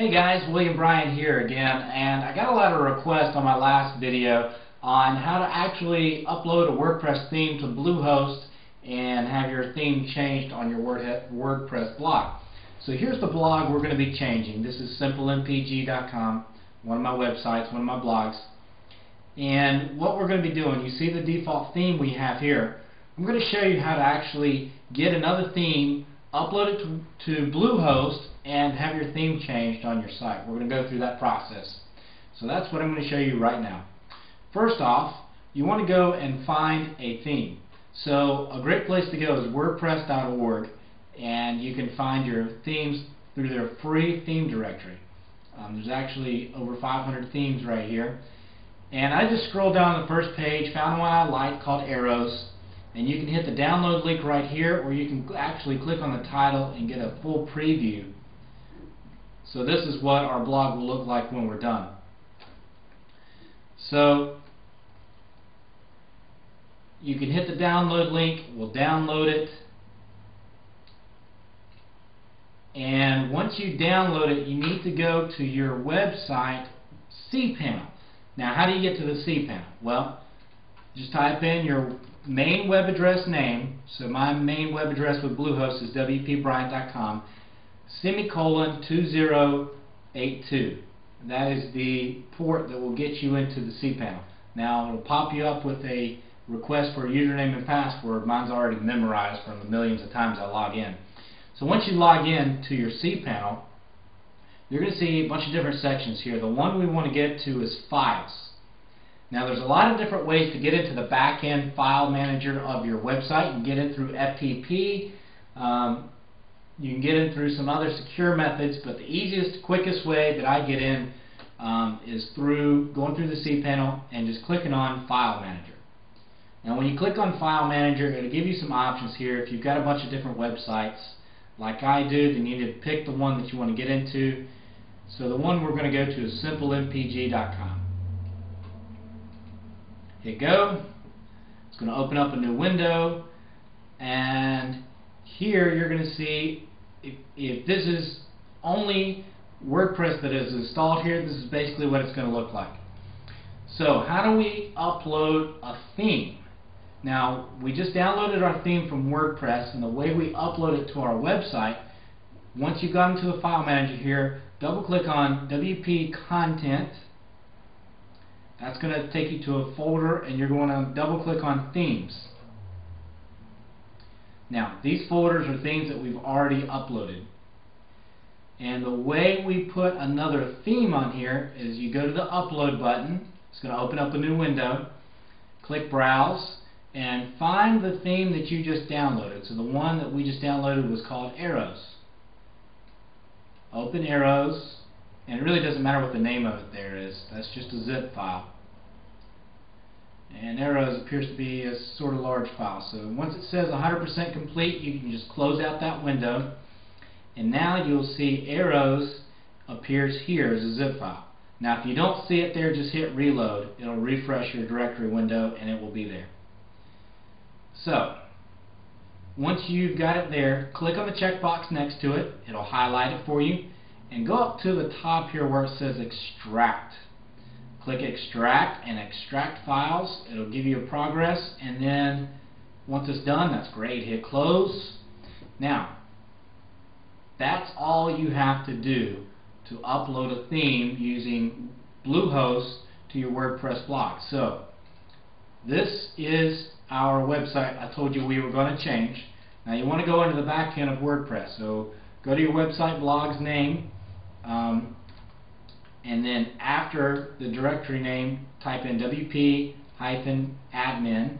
Hey guys, William Bryant here again, and I got a lot of requests on my last video on how to actually upload a WordPress theme to Bluehost and have your theme changed on your WordPress blog. So here's the blog we're going to be changing. This is simplempg.com, one of my websites, one of my blogs. And what we're going to be doing, you see the default theme we have here. I'm going to show you how to actually get another theme, upload it to, to Bluehost, and have your theme changed on your site. We're going to go through that process. So that's what I'm going to show you right now. First off, you want to go and find a theme. So a great place to go is wordpress.org and you can find your themes through their free theme directory. Um, there's actually over 500 themes right here. And I just scrolled down the first page, found one I liked called Arrows, and you can hit the download link right here or you can actually click on the title and get a full preview so this is what our blog will look like when we're done. So you can hit the download link, we'll download it, and once you download it you need to go to your website cPanel. Now how do you get to the cPanel? Well, just type in your main web address name, so my main web address with Bluehost is wpbryant.com semicolon 2082. That is the port that will get you into the cPanel. Now it'll pop you up with a request for a username and password. Mine's already memorized from the millions of times I log in. So once you log in to your cPanel, you're going to see a bunch of different sections here. The one we want to get to is files. Now there's a lot of different ways to get into the back-end file manager of your website. You can get in through FTP. Um, you can get in through some other secure methods, but the easiest, quickest way that I get in um, is through going through the cPanel and just clicking on File Manager. Now when you click on File Manager, it'll give you some options here. If you've got a bunch of different websites, like I do, then you need to pick the one that you want to get into. So the one we're going to go to is simplempg.com. Hit go. It's going to open up a new window and here you're going to see if, if this is only WordPress that is installed here, this is basically what it's going to look like. So how do we upload a theme? Now, we just downloaded our theme from WordPress, and the way we upload it to our website, once you've gone into the file manager here, double click on WP Content. That's going to take you to a folder, and you're going to double click on Themes. Now, these folders are things that we've already uploaded. And the way we put another theme on here is you go to the upload button. It's going to open up a new window. Click browse and find the theme that you just downloaded. So the one that we just downloaded was called Arrows. Open Arrows and it really doesn't matter what the name of it there is. That's just a zip file and arrows appears to be a sort of large file. So once it says 100% complete, you can just close out that window. And now you'll see arrows appears here as a zip file. Now if you don't see it there, just hit reload. It'll refresh your directory window and it will be there. So, once you've got it there, click on the checkbox next to it. It'll highlight it for you. And go up to the top here where it says extract. Click extract and extract files. It'll give you a progress and then once it's done, that's great. Hit close. Now, that's all you have to do to upload a theme using Bluehost to your WordPress blog. So, this is our website I told you we were going to change. Now you want to go into the back end of WordPress. So go to your website blog's name, um, and then after the directory name type in wp hyphen admin.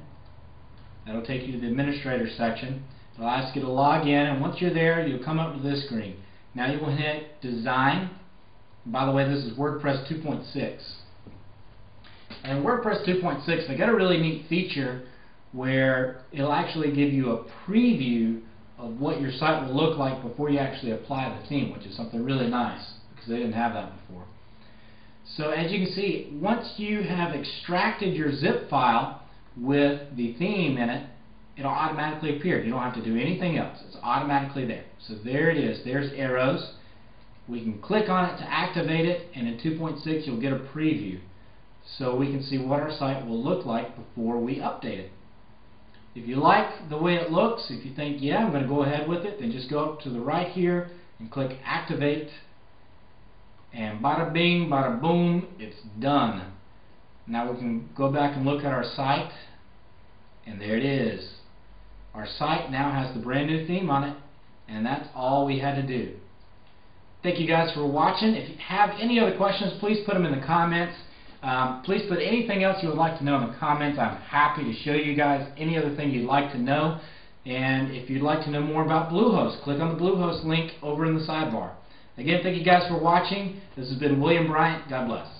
That'll take you to the administrator section. It'll ask you to log in and once you're there you'll come up to this screen. Now you will hit design. By the way this is WordPress 2.6 and WordPress 2.6 they got a really neat feature where it'll actually give you a preview of what your site will look like before you actually apply the theme which is something really nice because they didn't have that before so as you can see, once you have extracted your zip file with the theme in it, it'll automatically appear. You don't have to do anything else. It's automatically there. So there it is. There's arrows. we can click on it to activate it, and in 2.6 you'll get a preview. So we can see what our site will look like before we update it. If you like the way it looks, if you think, yeah, I'm going to go ahead with it, then just go up to the right here and click Activate. And bada bing, bada boom, it's done. Now we can go back and look at our site, and there it is. Our site now has the brand new theme on it, and that's all we had to do. Thank you guys for watching. If you have any other questions, please put them in the comments. Um, please put anything else you would like to know in the comments. I'm happy to show you guys any other thing you'd like to know. And if you'd like to know more about Bluehost, click on the Bluehost link over in the sidebar. Again, thank you guys for watching. This has been William Bryant. God bless.